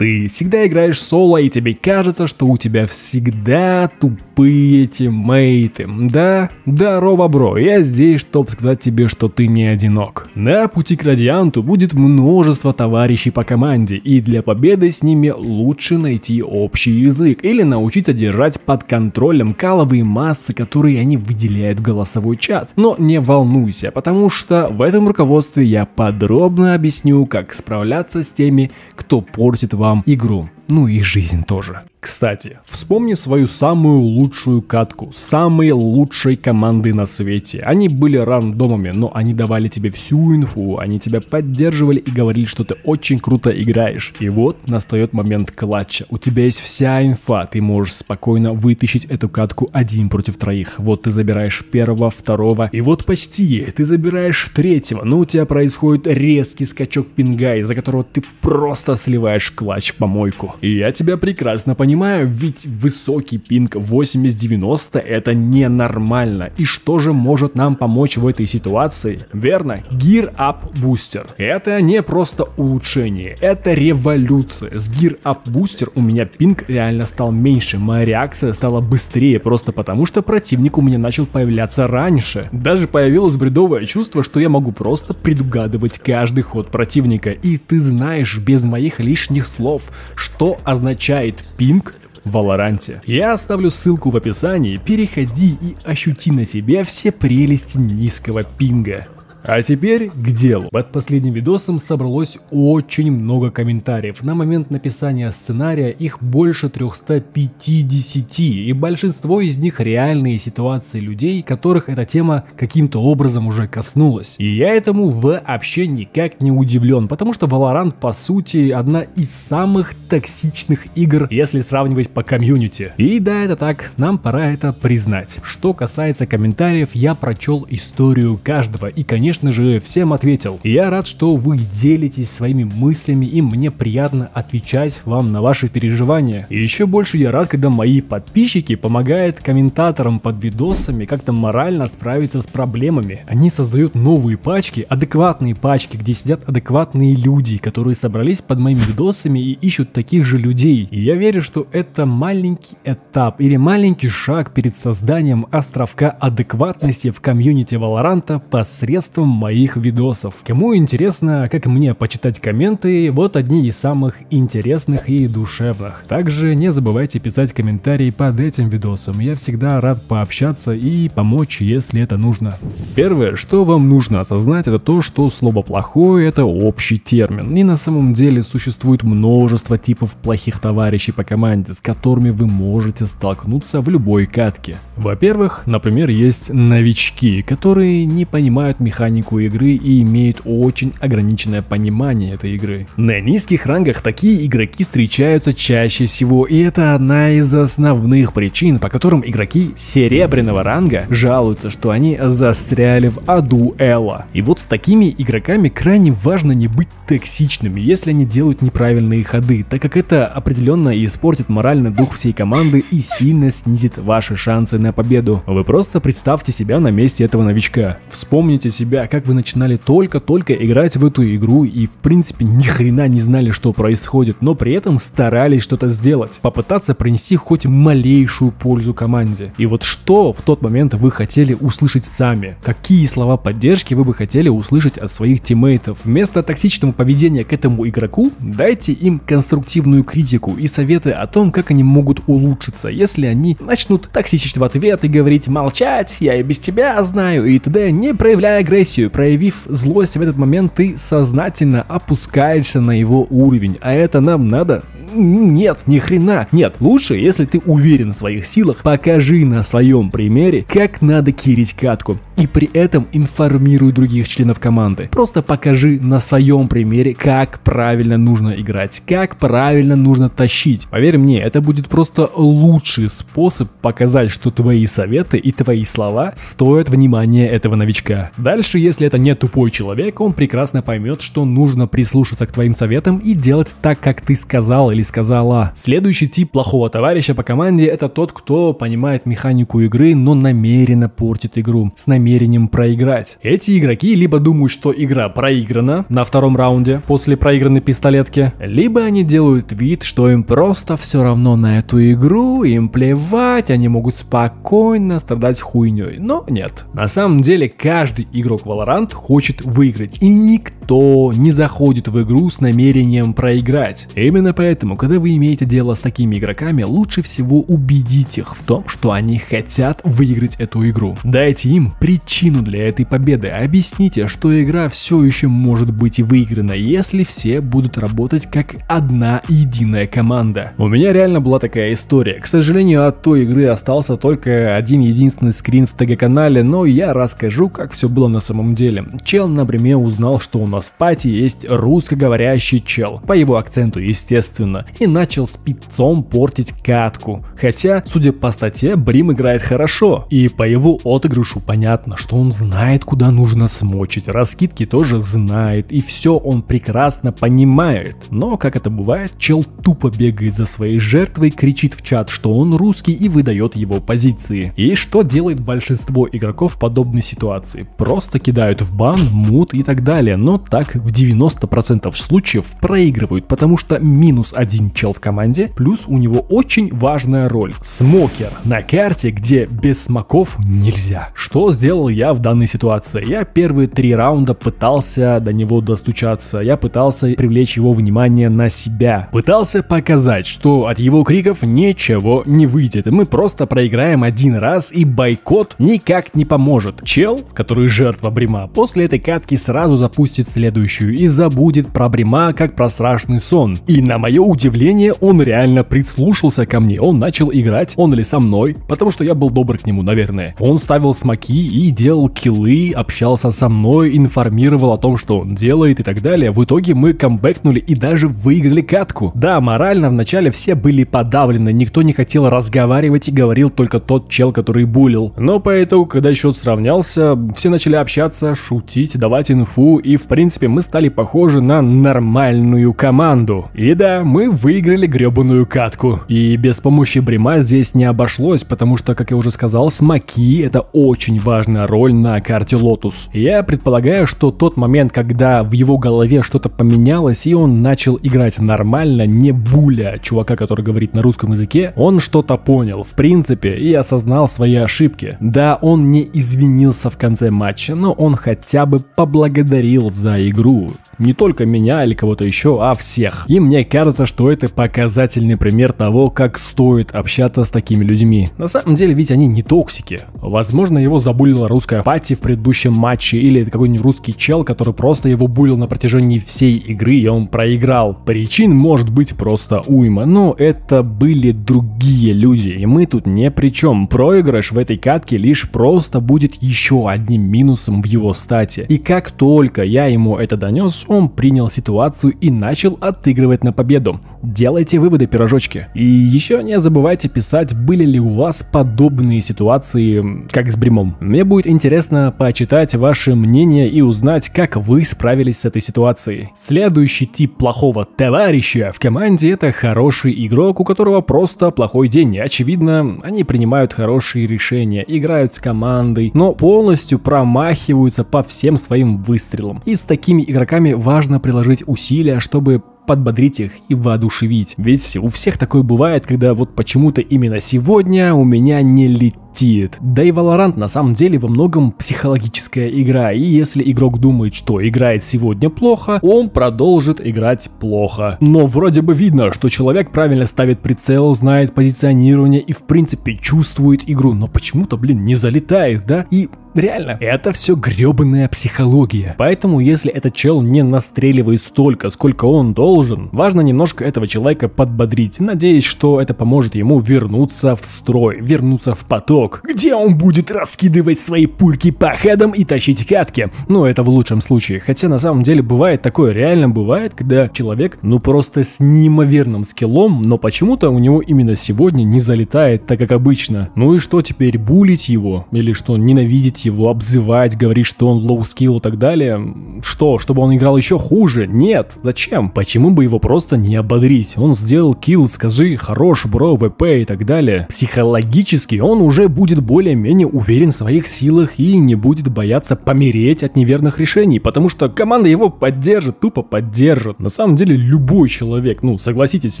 Ты всегда играешь соло, и тебе кажется, что у тебя всегда тупые тиммейты. Да, здорово, бро, я здесь, чтобы сказать тебе, что ты не одинок. На пути к Радианту будет множество товарищей по команде, и для победы с ними лучше найти общий язык или научиться держать под контролем каловые массы, которые они выделяют в голосовой чат. Но не волнуйся, потому что в этом руководстве я подробно объясню, как справляться с теми, кто портит вам вам игру, ну и жизнь тоже. Кстати, вспомни свою самую лучшую катку, самой лучшей команды на свете. Они были рандомами, но они давали тебе всю инфу, они тебя поддерживали и говорили, что ты очень круто играешь. И вот настает момент клатча. У тебя есть вся инфа, ты можешь спокойно вытащить эту катку один против троих. Вот ты забираешь первого, второго, и вот почти ты забираешь третьего, но у тебя происходит резкий скачок пинга, из-за которого ты просто сливаешь клатч в помойку. И я тебя прекрасно понимаю понимаю, ведь высокий пинг 80-90 это ненормально. И что же может нам помочь в этой ситуации? Верно, Gear Up Booster. Это не просто улучшение, это революция. С Gear Up Booster у меня пинг реально стал меньше, моя реакция стала быстрее, просто потому что противник у меня начал появляться раньше. Даже появилось бредовое чувство, что я могу просто предугадывать каждый ход противника. И ты знаешь без моих лишних слов, что означает пинг Валоранте. Я оставлю ссылку в описании, переходи и ощути на себе все прелести низкого пинга. А теперь к делу. Под последним видосом собралось очень много комментариев. На момент написания сценария их больше 350, и большинство из них реальные ситуации людей, которых эта тема каким-то образом уже коснулась. И я этому вообще никак не удивлен, потому что Valorant по сути одна из самых токсичных игр, если сравнивать по комьюнити. И да, это так, нам пора это признать. Что касается комментариев, я прочел историю каждого, и конечно конечно же, всем ответил. я рад, что вы делитесь своими мыслями, и мне приятно отвечать вам на ваши переживания. И еще больше я рад, когда мои подписчики помогают комментаторам под видосами как-то морально справиться с проблемами. Они создают новые пачки, адекватные пачки, где сидят адекватные люди, которые собрались под моими видосами и ищут таких же людей. И я верю, что это маленький этап или маленький шаг перед созданием островка адекватности в комьюнити Валоранта посредством посредством моих видосов. Кому интересно, как мне почитать комменты, вот одни из самых интересных и душевных. Также не забывайте писать комментарии под этим видосом, я всегда рад пообщаться и помочь, если это нужно. Первое, что вам нужно осознать, это то, что слово плохое это общий термин. И на самом деле существует множество типов плохих товарищей по команде, с которыми вы можете столкнуться в любой катке. Во-первых, например, есть новички, которые не понимают механику механику игры и имеют очень ограниченное понимание этой игры. На низких рангах такие игроки встречаются чаще всего, и это одна из основных причин, по которым игроки серебряного ранга жалуются, что они застряли в аду Элла. И вот с такими игроками крайне важно не быть токсичными, если они делают неправильные ходы, так как это определенно испортит моральный дух всей команды и сильно снизит ваши шансы на победу. Вы просто представьте себя на месте этого новичка. Вспомните себя себя, как вы начинали только-только играть в эту игру и в принципе ни хрена не знали, что происходит, но при этом старались что-то сделать, попытаться принести хоть малейшую пользу команде. И вот что в тот момент вы хотели услышать сами? Какие слова поддержки вы бы хотели услышать от своих тиммейтов? Вместо токсичного поведения к этому игроку, дайте им конструктивную критику и советы о том, как они могут улучшиться, если они начнут токсичить в ответ и говорить «молчать, я и без тебя знаю» и т.д. не проявляя агрессию агрессию, проявив злость в этот момент, ты сознательно опускаешься на его уровень. А это нам надо? Нет, ни хрена. Нет, лучше, если ты уверен в своих силах, покажи на своем примере, как надо кирить катку. И при этом информируй других членов команды. Просто покажи на своем примере, как правильно нужно играть, как правильно нужно тащить. Поверь мне, это будет просто лучший способ показать, что твои советы и твои слова стоят внимания этого новичка. Дальше, если это не тупой человек, он прекрасно поймет, что нужно прислушаться к твоим советам и делать так, как ты сказал или Ли сказала. Следующий тип плохого товарища по команде это тот, кто понимает механику игры, но намеренно портит игру, с намерением проиграть. Эти игроки либо думают, что игра проиграна на втором раунде после проигранной пистолетки, либо они делают вид, что им просто все равно на эту игру, им плевать, они могут спокойно страдать хуйней. Но нет. На самом деле каждый игрок Valorant хочет выиграть, и никто не заходит в игру с намерением проиграть. Именно поэтому, когда вы имеете дело с такими игроками, лучше всего убедить их в том, что они хотят выиграть эту игру. Дайте им причину для этой победы, объясните, что игра все еще может быть выиграна, если все будут работать как одна единая команда. У меня реально была такая история. К сожалению, от той игры остался только один единственный скрин в ТГ-канале, но я расскажу, как все было на самом деле. Чел, например, узнал, что у нас в пати есть русскоговорящий чел, по его акценту, естественно, и начал спецом портить катку. Хотя, судя по статье, Брим играет хорошо, и по его отыгрышу понятно, что он знает, куда нужно смочить, раскидки тоже знает, и все он прекрасно понимает. Но, как это бывает, чел тупо бегает за своей жертвой, кричит в чат, что он русский и выдает его позиции. И что делает большинство игроков в подобной ситуации? Просто кидают в бан, мут и так далее, но так в 90% случаев проигрывают, потому что минус один чел в команде, плюс у него очень важная роль. Смокер на карте, где без смоков нельзя. Что сделал я в данной ситуации? Я первые три раунда пытался до него достучаться, я пытался привлечь его внимание на себя. Пытался показать, что от его криков ничего не выйдет, и мы просто проиграем один раз, и бойкот никак не поможет. Чел, который жертва Брима, после этой катки сразу запустит следующую и забудет про Брима как про страшный сон. И на мое удивление, он реально прислушался ко мне, он начал играть, он или со мной, потому что я был добр к нему, наверное. Он ставил смоки и делал киллы, общался со мной, информировал о том, что он делает и так далее. В итоге мы камбэкнули и даже выиграли катку. Да, морально вначале все были подавлены, никто не хотел разговаривать и говорил только тот чел, который булил. Но по итогу, когда счет сравнялся, все начали общаться, шутить, давать инфу, и в принципе мы стали похожи на нормальную команду. И да, мы выиграли гребаную катку. И без помощи Брима здесь не обошлось, потому что, как я уже сказал, смоки это очень важная роль на карте Лотус. Я предполагаю, что тот момент, когда в его голове что-то поменялось, и он начал играть нормально, не буля чувака, который говорит на русском языке, он что-то понял, в принципе, и осознал свои ошибки. Да, он не извинился в конце матча, но он хотя бы поблагодарил за игру не только меня или кого-то еще, а всех. И мне кажется, что это показательный пример того, как стоит общаться с такими людьми. На самом деле, ведь они не токсики. Возможно, его забулила русская пати в предыдущем матче или какой-нибудь русский чел, который просто его булил на протяжении всей игры и он проиграл. Причин может быть просто уйма, но это были другие люди, и мы тут не при чем. Проигрыш в этой катке лишь просто будет еще одним минусом в его стате. И как только я ему это донес, он принял ситуацию и начал отыгрывать на победу. Делайте выводы, пирожочки. И еще не забывайте писать, были ли у вас подобные ситуации, как с Бримом. Мне будет интересно почитать ваше мнение и узнать, как вы справились с этой ситуацией. Следующий тип плохого товарища в команде это хороший игрок, у которого просто плохой день. Очевидно, они принимают хорошие решения, играют с командой, но полностью промахиваются по всем своим выстрелам. И такими игроками важно приложить усилия, чтобы подбодрить их и воодушевить. Ведь у всех такое бывает, когда вот почему-то именно сегодня у меня не летит. Да и Valorant на самом деле во многом психологическая игра, и если игрок думает, что играет сегодня плохо, он продолжит играть плохо. Но вроде бы видно, что человек правильно ставит прицел, знает позиционирование и в принципе чувствует игру, но почему-то, блин, не залетает, да? И Реально, это все гребаная психология. Поэтому, если этот чел не настреливает столько, сколько он должен, важно немножко этого человека подбодрить, надеясь, что это поможет ему вернуться в строй, вернуться в поток где он будет раскидывать свои пульки по хедам и тащить катки. Ну, это в лучшем случае. Хотя на самом деле бывает такое, реально бывает, когда человек, ну просто с неимоверным скиллом, но почему-то у него именно сегодня не залетает так, как обычно. Ну и что теперь, булить его? Или что, ненавидеть его, обзывать, говорить, что он low skill и так далее? Что, чтобы он играл еще хуже? Нет. Зачем? Почему бы его просто не ободрить? Он сделал килл, скажи, хорош, бро, ВП и так далее. Психологически он уже будет более-менее уверен в своих силах и не будет бояться помереть от неверных решений, потому что команда его поддержит, тупо поддержит. На самом деле любой человек, ну согласитесь,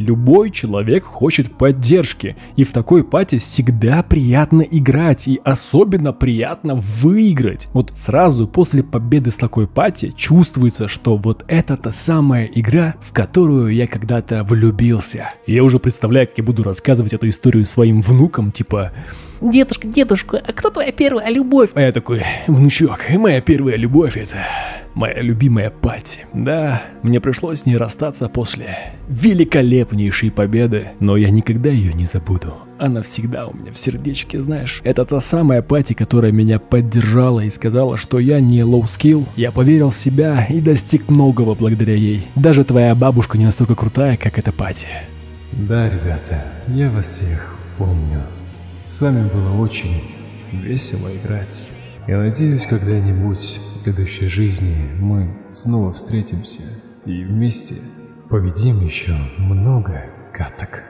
любой человек хочет поддержки. И в такой пати всегда приятно играть и особенно приятно выиграть. Вот сразу после победы с такой пати чувствуется, что вот это та самая игра, в которую я когда-то влюбился. Я уже представляю, как я буду рассказывать эту историю своим внукам, типа Дедушка, дедушка, а кто твоя первая любовь? А я такой, внучок, моя первая любовь это моя любимая Пати. Да, мне пришлось с ней расстаться после великолепнейшей победы, но я никогда ее не забуду. Она всегда у меня в сердечке, знаешь. Это та самая Пати, которая меня поддержала и сказала, что я не low skill. Я поверил в себя и достиг многого благодаря ей. Даже твоя бабушка не настолько крутая, как эта Пати. Да, ребята, я вас всех помню. С вами было очень весело играть. Я надеюсь, когда-нибудь в следующей жизни мы снова встретимся и вместе победим еще много каток.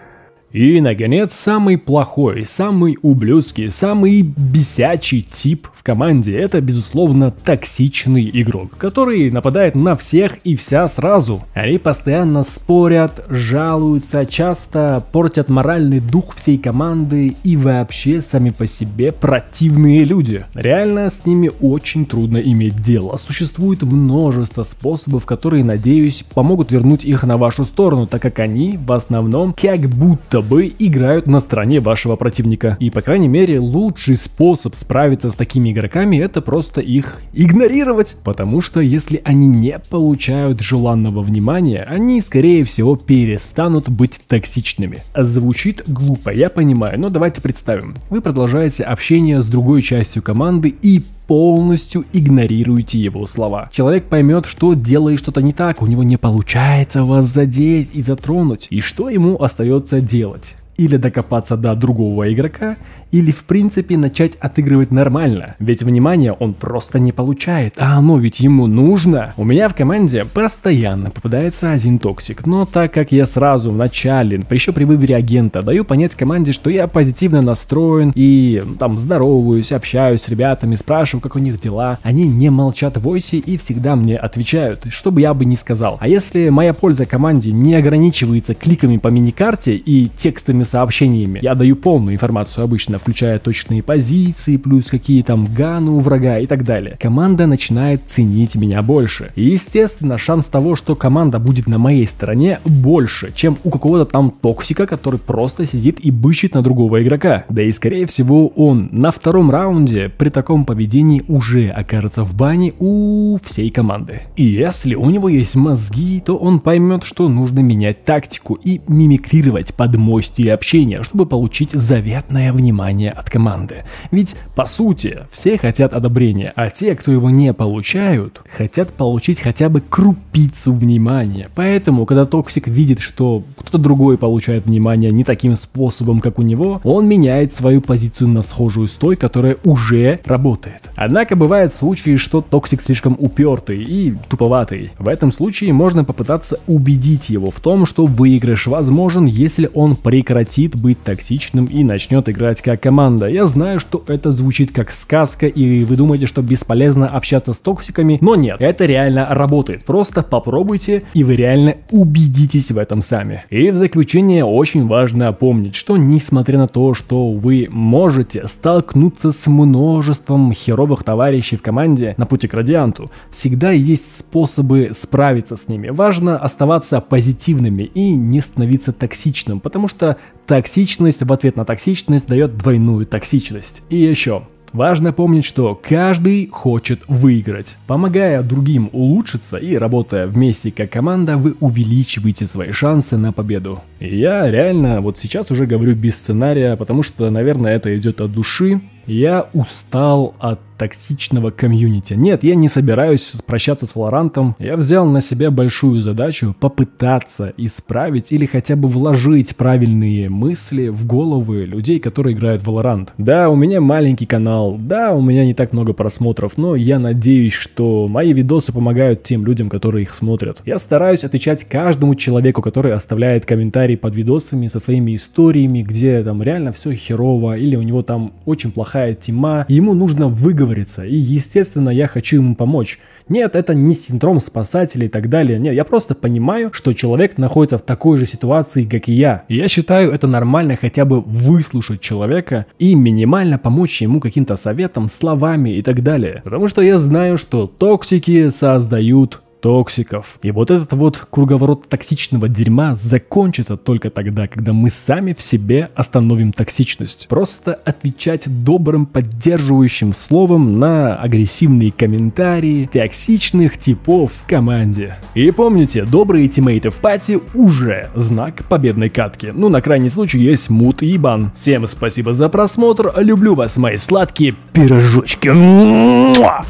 И, наконец, самый плохой, самый ублюдский, самый бесячий тип в команде – это, безусловно, токсичный игрок, который нападает на всех и вся сразу. Они постоянно спорят, жалуются, часто портят моральный дух всей команды и вообще сами по себе противные люди. Реально с ними очень трудно иметь дело. Существует множество способов, которые, надеюсь, помогут вернуть их на вашу сторону, так как они в основном как будто бы играют на стороне вашего противника. И по крайней мере лучший способ справиться с такими игроками это просто их игнорировать. Потому что если они не получают желанного внимания, они скорее всего перестанут быть токсичными. Звучит глупо, я понимаю, но давайте представим. Вы продолжаете общение с другой частью команды и полностью игнорируете его слова. Человек поймет, что делает что-то не так, у него не получается вас задеть и затронуть. И что ему остается делать? Или докопаться до другого игрока, или в принципе начать отыгрывать нормально, ведь внимание он просто не получает, а оно ведь ему нужно. У меня в команде постоянно попадается один токсик, но так как я сразу в начале, еще при выборе агента, даю понять команде, что я позитивно настроен и там здороваюсь, общаюсь с ребятами, спрашиваю, как у них дела, они не молчат в войсе и всегда мне отвечают, что бы я бы ни сказал. А если моя польза команде не ограничивается кликами по миникарте и текстами сообщениями. Я даю полную информацию обычно, включая точные позиции, плюс какие там ганы у врага и так далее. Команда начинает ценить меня больше. И естественно, шанс того, что команда будет на моей стороне больше, чем у какого-то там токсика, который просто сидит и бычит на другого игрока. Да и скорее всего он на втором раунде при таком поведении уже окажется в бане у всей команды. И если у него есть мозги, то он поймет, что нужно менять тактику и мимикрировать под мой общения, чтобы получить заветное внимание от команды. Ведь, по сути, все хотят одобрения, а те, кто его не получают, хотят получить хотя бы крупицу внимания. Поэтому, когда Токсик видит, что кто-то другой получает внимание не таким способом, как у него, он меняет свою позицию на схожую с той, которая уже работает. Однако бывают случаи, что Токсик слишком упертый и туповатый. В этом случае можно попытаться убедить его в том, что выигрыш возможен, если он прекратит прекратит быть токсичным и начнет играть как команда. Я знаю, что это звучит как сказка, и вы думаете, что бесполезно общаться с токсиками, но нет, это реально работает. Просто попробуйте, и вы реально убедитесь в этом сами. И в заключение очень важно помнить, что несмотря на то, что вы можете столкнуться с множеством херовых товарищей в команде на пути к радианту, всегда есть способы справиться с ними. Важно оставаться позитивными и не становиться токсичным, потому что Токсичность в ответ на токсичность дает двойную токсичность. И еще, Важно помнить, что каждый хочет выиграть. Помогая другим улучшиться и работая вместе как команда, вы увеличиваете свои шансы на победу. И я реально вот сейчас уже говорю без сценария, потому что, наверное, это идет от души. Я устал от токсичного комьюнити. Нет, я не собираюсь прощаться с Валорантом. Я взял на себя большую задачу попытаться исправить или хотя бы вложить правильные мысли в головы людей, которые играют в Valorant. Да, у меня маленький канал, да, у меня не так много просмотров, но я надеюсь, что мои видосы помогают тем людям, которые их смотрят. Я стараюсь отвечать каждому человеку, который оставляет комментарии под видосами со своими историями, где там реально все херово, или у него там очень плохая тема, ему нужно выговорить выговориться, и естественно я хочу ему помочь. Нет, это не синдром спасателя и так далее. Нет, я просто понимаю, что человек находится в такой же ситуации, как и я. И я считаю это нормально хотя бы выслушать человека и минимально помочь ему каким-то советом, словами и так далее. Потому что я знаю, что токсики создают токсиков. И вот этот вот круговорот токсичного дерьма закончится только тогда, когда мы сами в себе остановим токсичность. Просто отвечать добрым поддерживающим словом на агрессивные комментарии токсичных типов в команде. И помните, добрые тиммейты в пати уже знак победной катки. Ну, на крайний случай есть мут и бан. Всем спасибо за просмотр, люблю вас, мои сладкие пирожочки. Муа!